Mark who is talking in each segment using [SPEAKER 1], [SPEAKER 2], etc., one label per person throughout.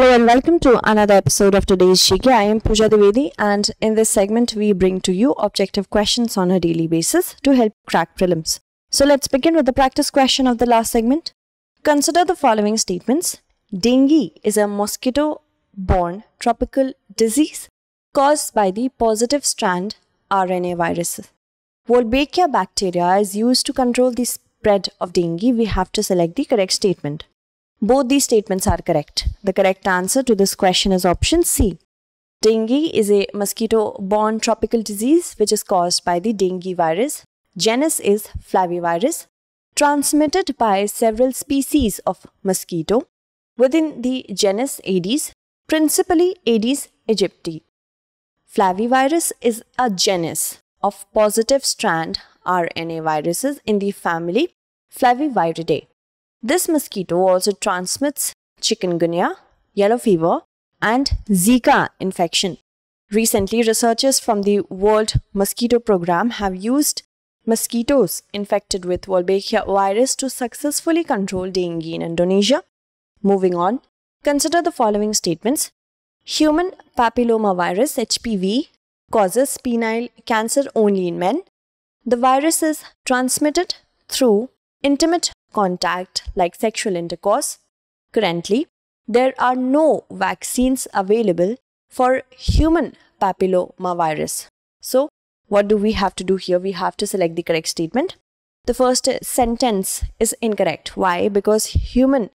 [SPEAKER 1] Hello and welcome to another episode of today's GK. I am Pooja Dwivedi and in this segment we bring to you objective questions on a daily basis to help crack prelims. So let's begin with the practice question of the last segment. Consider the following statements. Dengue is a mosquito-borne tropical disease caused by the positive strand RNA virus. Wolbachia bacteria is used to control the spread of dengue. We have to select the correct statement. Both these statements are correct. The correct answer to this question is option C. Dengue is a mosquito-borne tropical disease which is caused by the dengue virus. Genus is Flavivirus, transmitted by several species of mosquito within the genus Aedes, principally Aedes aegypti. Flavivirus is a genus of positive strand RNA viruses in the family Flaviviridae. This mosquito also transmits chikungunya, yellow fever, and Zika infection. Recently, researchers from the World Mosquito Program have used mosquitoes infected with Wolbachia virus to successfully control dengue in Indonesia. Moving on, consider the following statements. Human papillomavirus HPV causes penile cancer only in men. The virus is transmitted through intimate contact like sexual intercourse. Currently, there are no vaccines available for human papillomavirus. So, what do we have to do here? We have to select the correct statement. The first sentence is incorrect. Why? Because human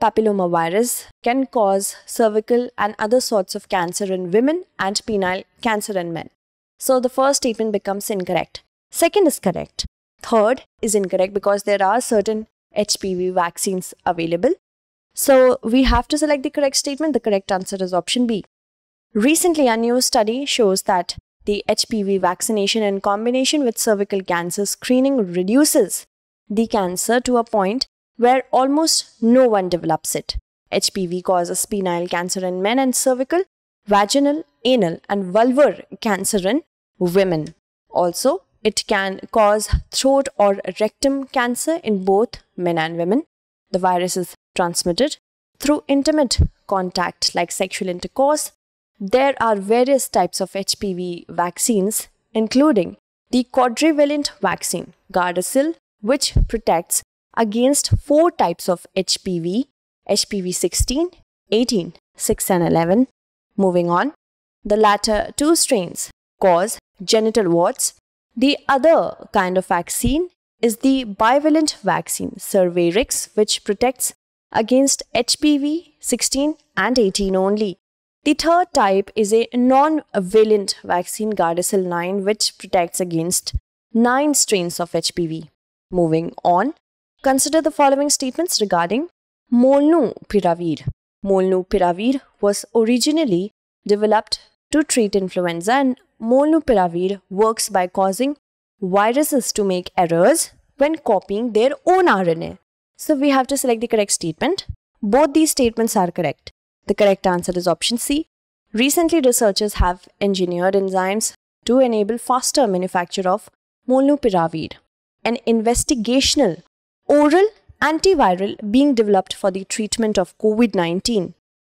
[SPEAKER 1] papillomavirus can cause cervical and other sorts of cancer in women and penile cancer in men. So the first statement becomes incorrect. Second is correct. Third is incorrect because there are certain HPV vaccines available. So we have to select the correct statement. The correct answer is option B. Recently, a new study shows that the HPV vaccination in combination with cervical cancer screening reduces the cancer to a point where almost no one develops it. HPV causes penile cancer in men and cervical, vaginal, anal, and vulvar cancer in women. Also, it can cause throat or rectum cancer in both men and women. The virus is transmitted through intimate contact like sexual intercourse. There are various types of HPV vaccines, including the quadrivalent vaccine, Gardasil, which protects against four types of HPV HPV 16, 18, 6, and 11. Moving on, the latter two strains cause genital warts. The other kind of vaccine is the bivalent vaccine, Cervarix, which protects against HPV 16 and 18 only. The third type is a nonavalent vaccine, Gardasil 9, which protects against 9 strains of HPV. Moving on, consider the following statements regarding Molnupiravir. Molnupiravir was originally developed to treat influenza and Molnupiravir works by causing viruses to make errors when copying their own RNA. So we have to select the correct statement. Both these statements are correct. The correct answer is option C. Recently, researchers have engineered enzymes to enable faster manufacture of molnupiravir, an investigational oral antiviral being developed for the treatment of COVID-19.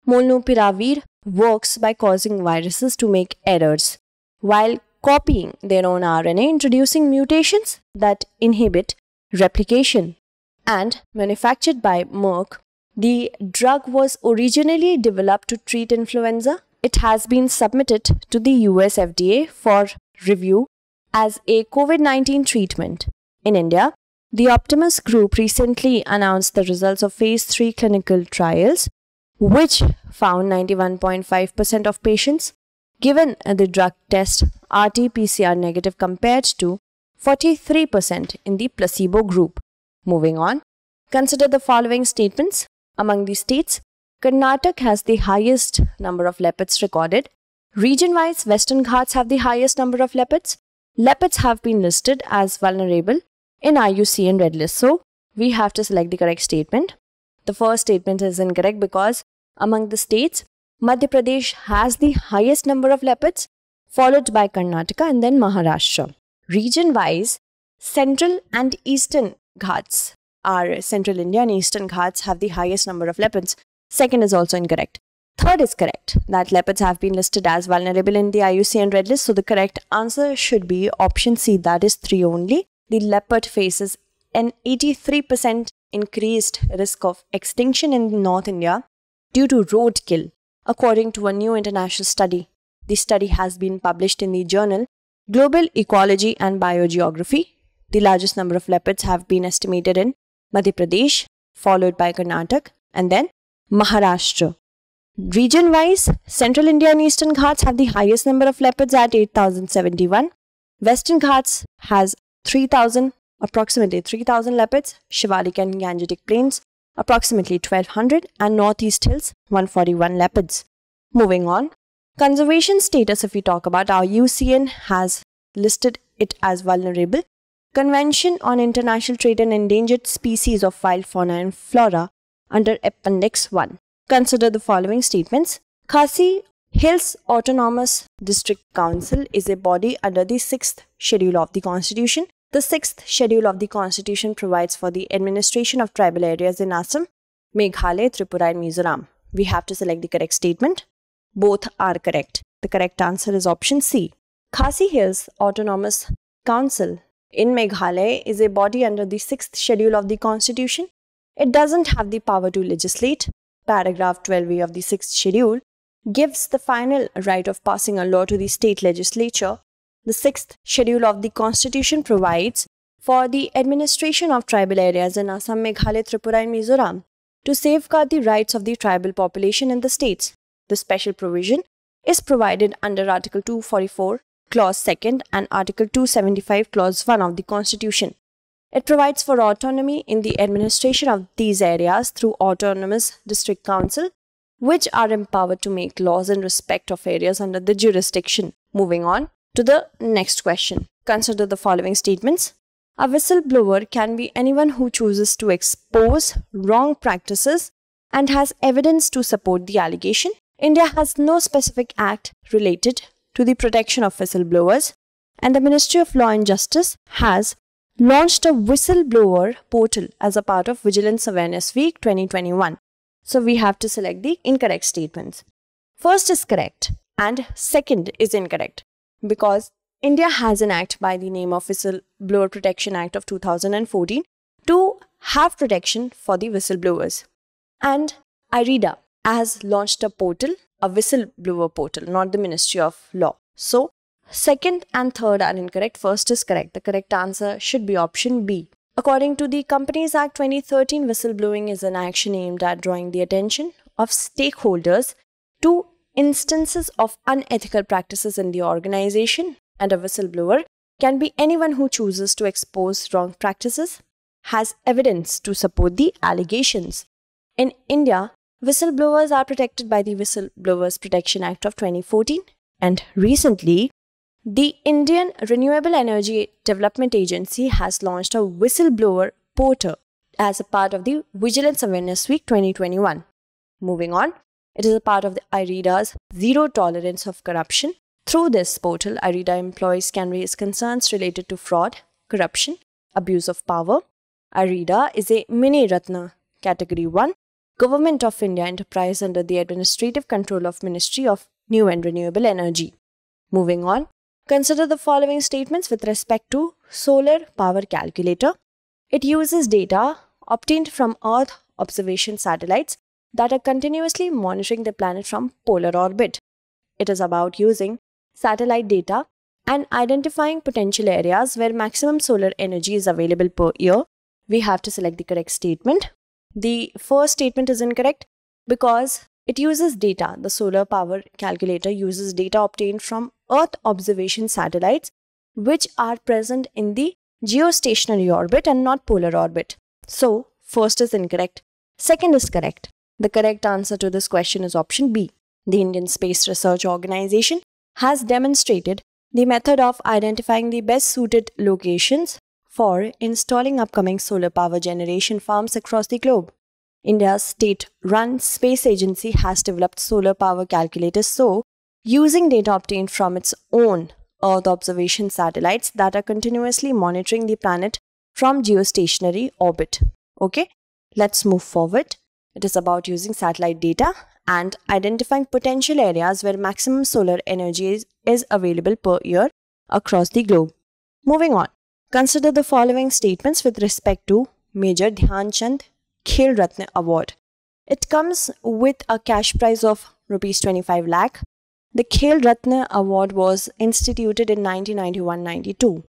[SPEAKER 1] Molnupiravir works by causing viruses to make errors while copying their own RNA, introducing mutations that inhibit replication. And manufactured by Merck, the drug was originally developed to treat influenza. It has been submitted to the US FDA for review as a COVID 19 treatment. In India, the Optimus Group recently announced the results of phase 3 clinical trials, which found 91.5% of patients given uh, the drug test RT-PCR negative compared to 43% in the placebo group. Moving on, consider the following statements. Among the states, Karnataka has the highest number of leopards recorded. Region-wise, Western Ghats have the highest number of leopards. Leopards have been listed as vulnerable in IUCN Red List. So, we have to select the correct statement. The first statement is incorrect because among the states, Madhya Pradesh has the highest number of leopards, followed by Karnataka and then Maharashtra. Region wise, central and eastern Ghats are central India and eastern Ghats have the highest number of leopards. Second is also incorrect. Third is correct, that leopards have been listed as vulnerable in the IUCN Red List. So the correct answer should be option C, that is 3 only. The leopard faces an 83% increased risk of extinction in North India due to roadkill, according to a new international study. The study has been published in the journal Global Ecology and Biogeography. The largest number of leopards have been estimated in Madhya Pradesh, followed by Karnataka, and then Maharashtra. Region wise, Central India and Eastern Ghats have the highest number of leopards at 8071. Western Ghats has 3000, approximately 3000 leopards. Shivalik and Gangetic Plains, approximately 1200. And Northeast Hills, 141 leopards. Moving on, conservation status if we talk about, our IUCN has listed it as vulnerable. Convention on International Trade in Endangered Species of Wild Fauna and Flora under Appendix 1. Consider the following statements. Khasi Hills Autonomous District Council is a body under the 6th Schedule of the Constitution. The 6th Schedule of the Constitution provides for the administration of tribal areas in Assam, Meghalaya, Tripura and Mizoram. We have to select the correct statement. Both are correct. The correct answer is option C. Khasi Hills Autonomous Council in Meghalaya is a body under the 6th Schedule of the Constitution. It doesn't have the power to legislate, paragraph 12a of the 6th schedule, gives the final right of passing a law to the state legislature. The 6th schedule of the constitution provides for the administration of tribal areas in Assam, Meghalaya, Tripura and Mizoram to safeguard the rights of the tribal population in the states. The special provision is provided under Article 244, Clause 2nd and Article 275, Clause 1 of the Constitution. It provides for autonomy in the administration of these areas through autonomous district council, which are empowered to make laws in respect of areas under the jurisdiction. Moving on to the next question. Consider the following statements. A whistleblower can be anyone who chooses to expose wrong practices and has evidence to support the allegation. India has no specific act related to the protection of whistleblowers, and the Ministry of Law and Justice has launched a whistleblower portal as a part of Vigilance Awareness Week 2021. So we have to select the incorrect statements. First is correct and second is incorrect because India has an act by the name of Whistleblower Protection Act of 2014 to have protection for the whistleblowers. And IREDA has launched a portal, a whistleblower portal, not the Ministry of Law. So Second and third are incorrect. First is correct. The correct answer should be option B. According to the Companies Act 2013, whistleblowing is an action aimed at drawing the attention of stakeholders to instances of unethical practices in the organization, and a whistleblower can be anyone who chooses to expose wrong practices, has evidence to support the allegations. In India, whistleblowers are protected by the Whistleblowers Protection Act of 2014, and recently, the Indian Renewable Energy Development Agency has launched a whistleblower portal as a part of the Vigilance Awareness Week 2021. Moving on, it is a part of the IREDA's Zero Tolerance of Corruption. Through this portal, IREDA employees can raise concerns related to fraud, corruption, abuse of power. IREDA is a mini Ratna Category 1 Government of India enterprise under the administrative control of Ministry of New and Renewable Energy. Moving on, Consider the following statements with respect to solar power calculator. It uses data obtained from Earth observation satellites that are continuously monitoring the planet from polar orbit. It is about using satellite data and identifying potential areas where maximum solar energy is available per year. We have to select the correct statement. The first statement is incorrect because it uses data. The solar power calculator uses data obtained from Earth observation satellites, which are present in the geostationary orbit and not polar orbit. So, first is incorrect. Second is correct. The correct answer to this question is option B. The Indian Space Research Organization has demonstrated the method of identifying the best suited locations for installing upcoming solar power generation farms across the globe. India's state-run space agency has developed solar power calculators so, using data obtained from its own Earth observation satellites that are continuously monitoring the planet from geostationary orbit. Okay, let's move forward. It is about using satellite data and identifying potential areas where maximum solar energy is, is available per year across the globe. Moving on, consider the following statements with respect to Major Dhyan Chand Khel Ratna Award. It comes with a cash prize of rupees 25 lakh. The Khel Ratna Award was instituted in 1991-92.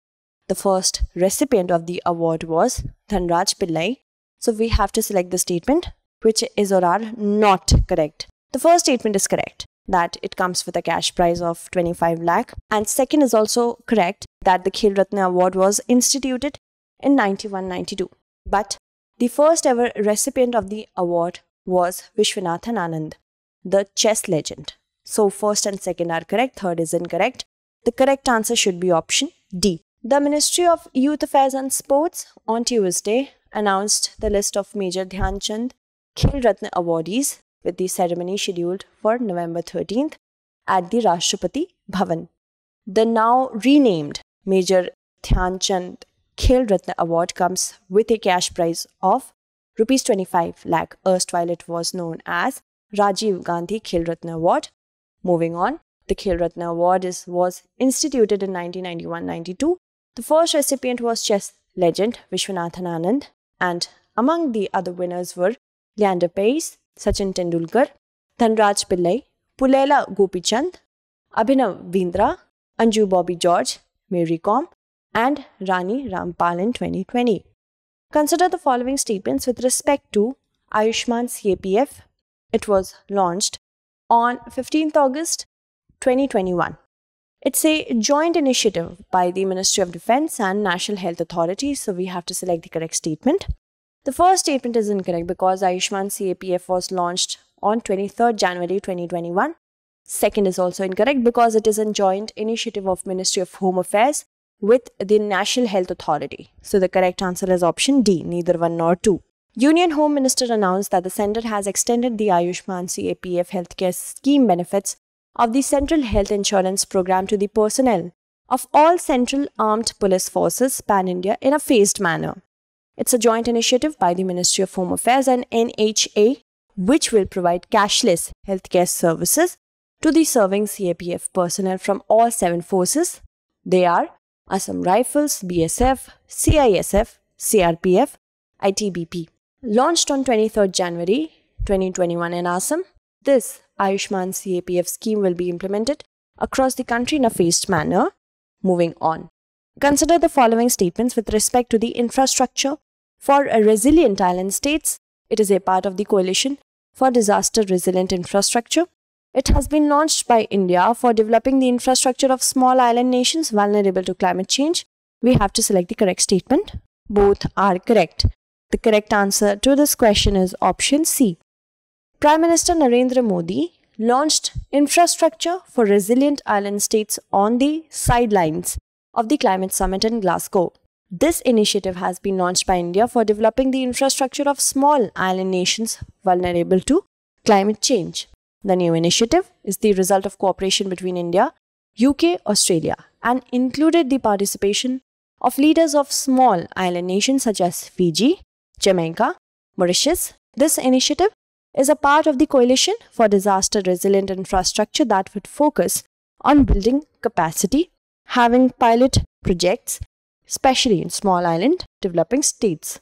[SPEAKER 1] The first recipient of the award was Dhanraj Pillai. So we have to select the statement which is or are not correct. The first statement is correct that it comes with a cash prize of 25 lakh and second is also correct that the Khel Ratna award was instituted in 91-92. But the first ever recipient of the award was Vishwanathan Anand, the chess legend. So first and second are correct, third is incorrect. The correct answer should be option D. The Ministry of Youth Affairs and Sports on Tuesday announced the list of Major Dhyan Chand Khel Ratna awardees with the ceremony scheduled for November 13th at the Rashtrapati Bhavan. The now renamed Major Dhyan Chand Khel Ratna Award comes with a cash prize of rupees 25 lakh. Erstwhile it was known as Rajiv Gandhi Khel Ratna Award. Moving on, the Khel Ratna Award is, was instituted in 1991-92. The first recipient was chess legend Vishwanathan Anand and among the other winners were Leander Paes, Sachin Tendulkar, Dhanraj Pillai, Pullela Gopichand, Abhinav Bindra, Anju Bobby George, Mary Kom, and Rani Rampal in 2020. Consider the following statements with respect to Ayushman CAPF. It was launched on 15th August 2021. It's a joint initiative by the Ministry of Defense and National Health Authority, so we have to select the correct statement. The first statement is incorrect because Ayushman CAPF was launched on 23rd January 2021. Second is also incorrect because it is a joint initiative of Ministry of Home Affairs with the National Health Authority. So the correct answer is option D, neither one nor two. Union Home Minister announced that the centre has extended the Ayushman CAPF healthcare scheme benefits of the Central Health Insurance Program to the personnel of all Central Armed Police Forces pan India in a phased manner. It's a joint initiative by the Ministry of Home Affairs and NHA, which will provide cashless healthcare services to the serving CAPF personnel from all seven forces. They are Assam Rifles, BSF, CISF, CRPF, ITBP. Launched on 23rd January 2021 in Assam, this Ayushman CAPF scheme will be implemented across the country in a phased manner. Moving on. Consider the following statements with respect to the infrastructure for a resilient island states, it is a part of the coalition for disaster resilient infrastructure. It has been launched by India for developing the infrastructure of small island nations vulnerable to climate change. We have to select the correct statement. Both are correct. The correct answer to this question is option C. Prime Minister Narendra Modi launched infrastructure for resilient island states on the sidelines of the climate summit in Glasgow. This initiative has been launched by India for developing the infrastructure of small island nations vulnerable to climate change. The new initiative is the result of cooperation between India, UK, Australia, and included the participation of leaders of small island nations such as Fiji, Jamaica, Mauritius. This initiative is a part of the coalition for disaster resilient infrastructure that would focus on building capacity, having pilot projects especially in small island developing states.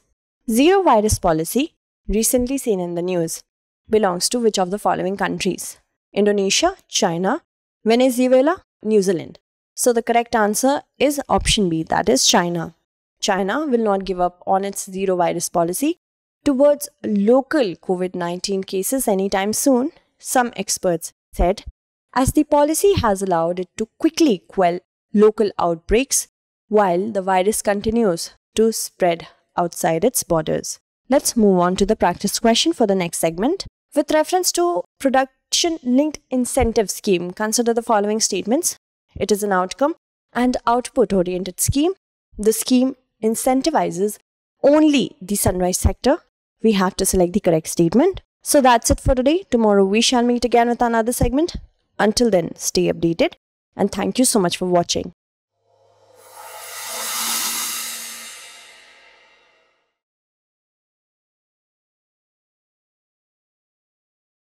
[SPEAKER 1] Zero virus policy, recently seen in the news, belongs to which of the following countries? Indonesia, China, Venezuela, New Zealand. So the correct answer is option B, that is China. China will not give up on its zero virus policy towards local COVID 19 cases anytime soon, some experts said, as the policy has allowed it to quickly quell local outbreaks while the virus continues to spread outside its borders. Let's move on to the practice question for the next segment. With reference to production linked incentive scheme, consider the following statements. It is an outcome and output oriented scheme. The scheme incentivizes only the sunrise sector. We have to select the correct statement. So that's it for today. Tomorrow we shall meet again with another segment. Until then, stay updated and thank you so much for watching.